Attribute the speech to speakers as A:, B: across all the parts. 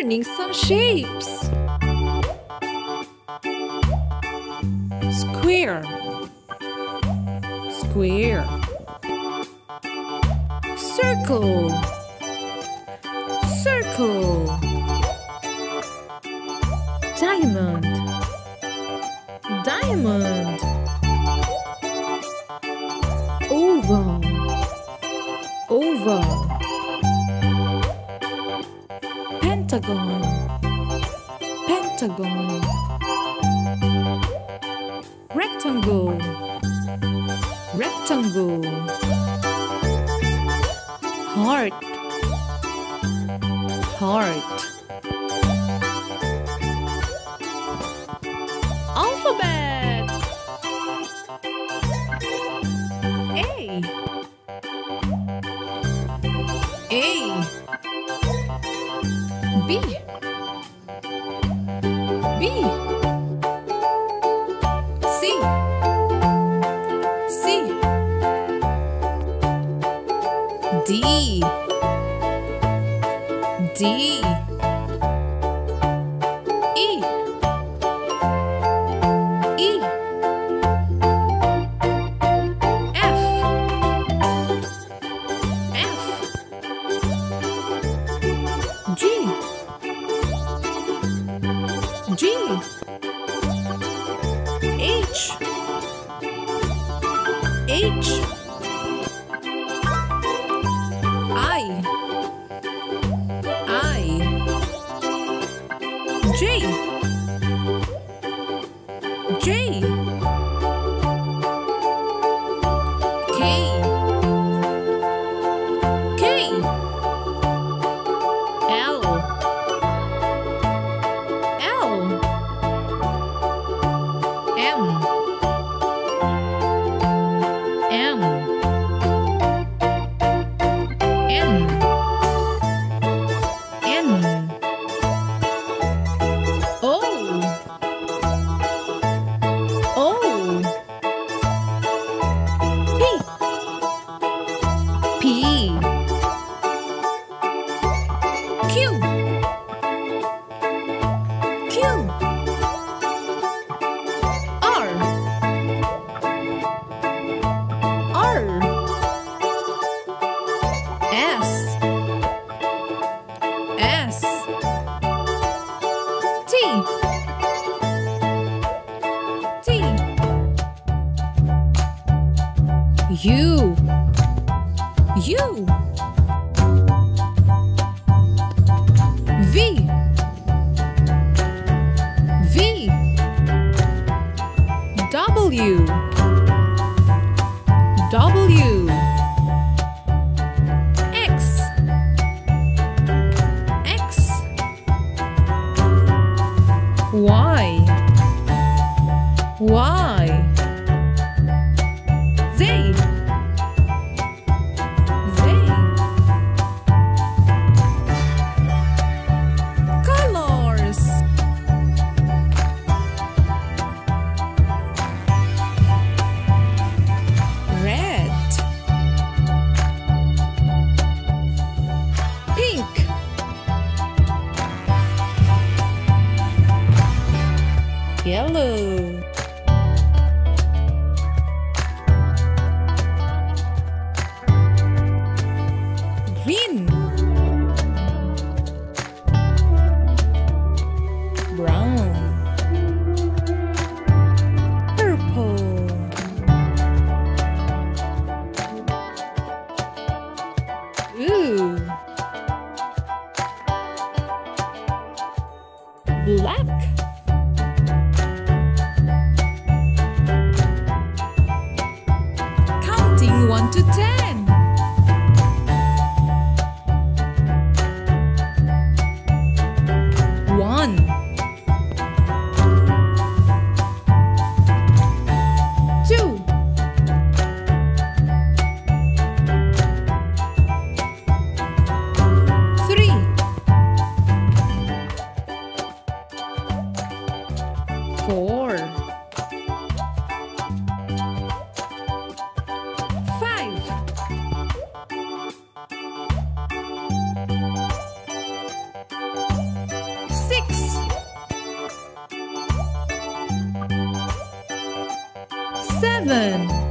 A: learning some shapes. Square. Square. Circle. Circle. Diamond. Diamond. Oval. Oval. Pentagon. Pentagon. Rectangle. Rectangle. Heart. Heart. Alphabet. A. A. B. B. Yellow. Green. Brown. Purple. Ooh. Black. Counting seven.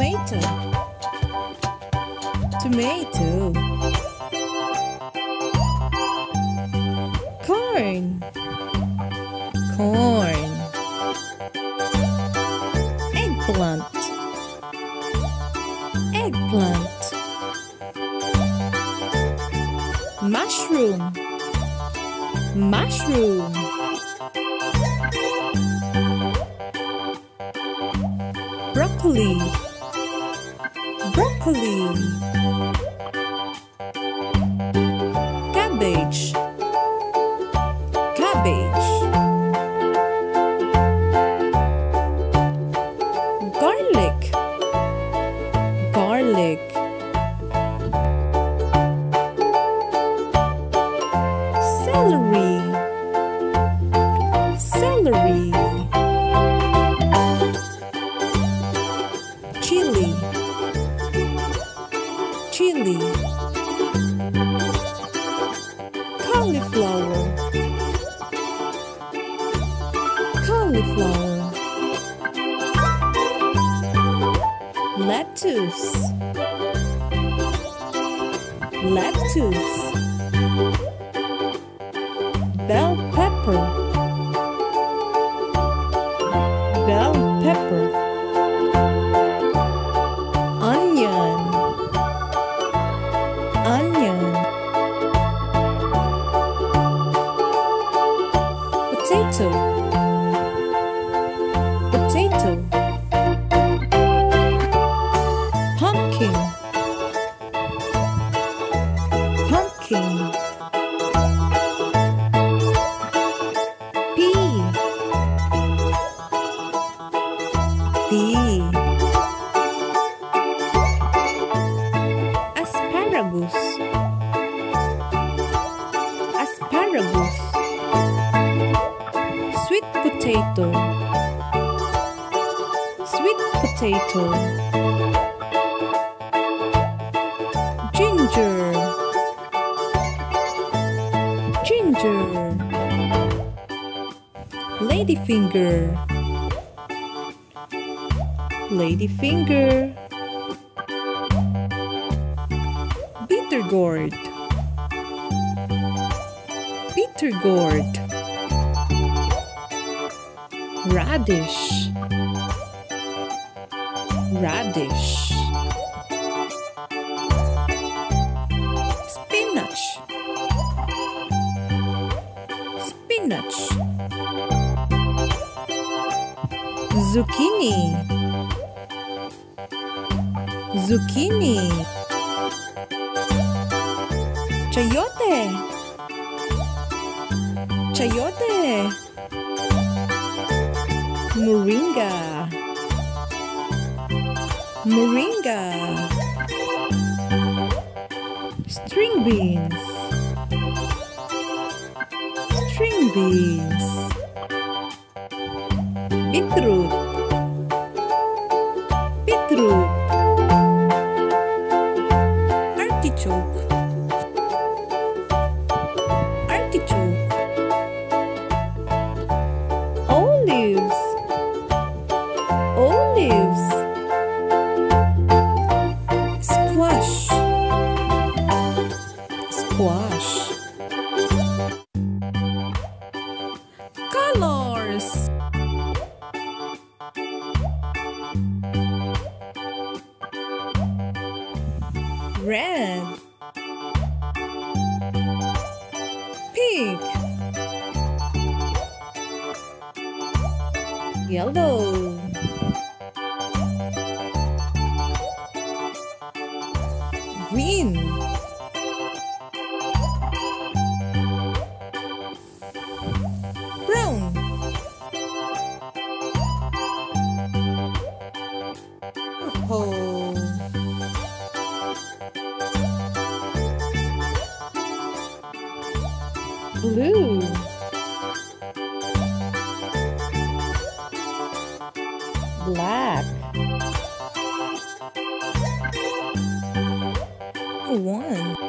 A: Tomato. Tomato. Corn. Corn. Eggplant. Eggplant. Mushroom. Mushroom. Broccoli broccoli lettuce. Lettuce. Bell pepper. Bell pepper. Onion. Onion. Potato. Potato asparagus sweet potato. Sweet potato. Ginger. Ginger. Ladyfinger. Lady finger. Bitter gourd. Bitter gourd. Radish. Radish. Spinach. Spinach. Zucchini. Zucchini. Chayote. Chayote. Moringa. Moringa. String beans. String beans. Beetroot. Beetroot. Squash. Colors. Red. Pink. Yellow. Green. Black. One.